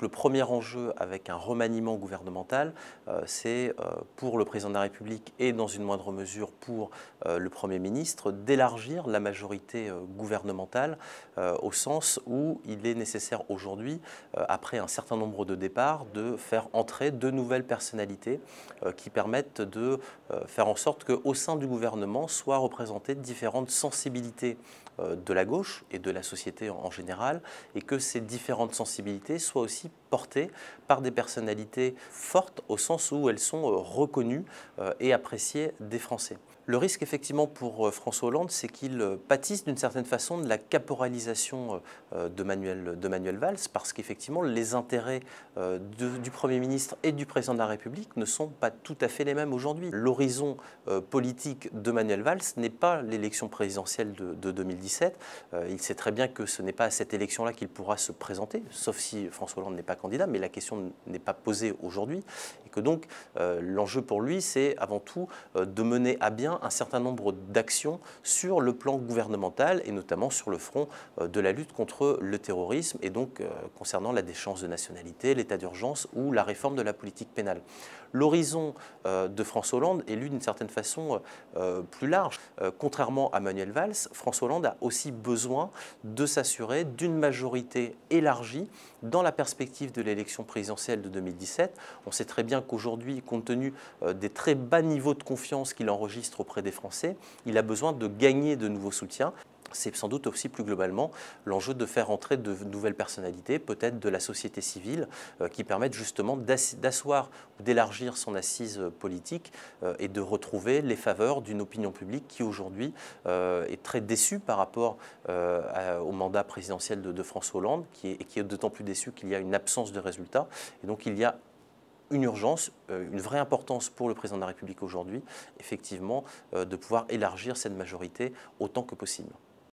Le premier enjeu avec un remaniement gouvernemental, euh, c'est euh, pour le président de la République et dans une moindre mesure pour euh, le Premier ministre d'élargir la majorité gouvernementale au sens où il est nécessaire aujourd'hui, après un certain nombre de départs, de faire entrer de nouvelles personnalités qui permettent de faire en sorte qu'au sein du gouvernement soient représentées différentes sensibilités de la gauche et de la société en général et que ces différentes sensibilités soient aussi portées par des personnalités fortes au sens où elles sont euh, reconnues euh, et appréciées des Français. Le risque, effectivement, pour euh, François Hollande, c'est qu'il pâtisse d'une certaine façon de la caporalisation de Manuel, de Manuel Valls, parce qu'effectivement, les intérêts du Premier ministre et du Président de la République ne sont pas tout à fait les mêmes aujourd'hui. L'horizon politique de Manuel Valls n'est pas l'élection présidentielle de, de 2017. Il sait très bien que ce n'est pas à cette élection-là qu'il pourra se présenter, sauf si François Hollande n'est pas candidat, mais la question n'est pas posée aujourd'hui. Et que donc, l'enjeu pour lui, c'est avant tout de mener à bien un certain nombre d'actions sur le plan gouvernemental et notamment sur le front euh, de la lutte contre le terrorisme et donc euh, concernant la déchéance de nationalité, l'état d'urgence ou la réforme de la politique pénale. L'horizon euh, de François Hollande est lui d'une certaine façon plus large. Contrairement à Manuel Valls, François Hollande a aussi besoin de s'assurer d'une majorité élargie dans la perspective de l'élection présidentielle de 2017. On sait très bien qu'aujourd'hui, compte tenu des très bas niveaux de confiance qu'il enregistre auprès des Français, il a besoin de gagner de nouveaux soutiens c'est sans doute aussi plus globalement l'enjeu de faire entrer de nouvelles personnalités, peut-être de la société civile, euh, qui permettent justement d'asseoir ou d'élargir son assise politique euh, et de retrouver les faveurs d'une opinion publique qui aujourd'hui euh, est très déçue par rapport au mandat présidentiel de, François Hollande, qui est, qui est d'autant plus déçue qu'il y a une absence de résultats. Et donc il y a une urgence, une vraie importance pour le président de la République aujourd'hui, effectivement, de pouvoir élargir cette majorité autant que possible.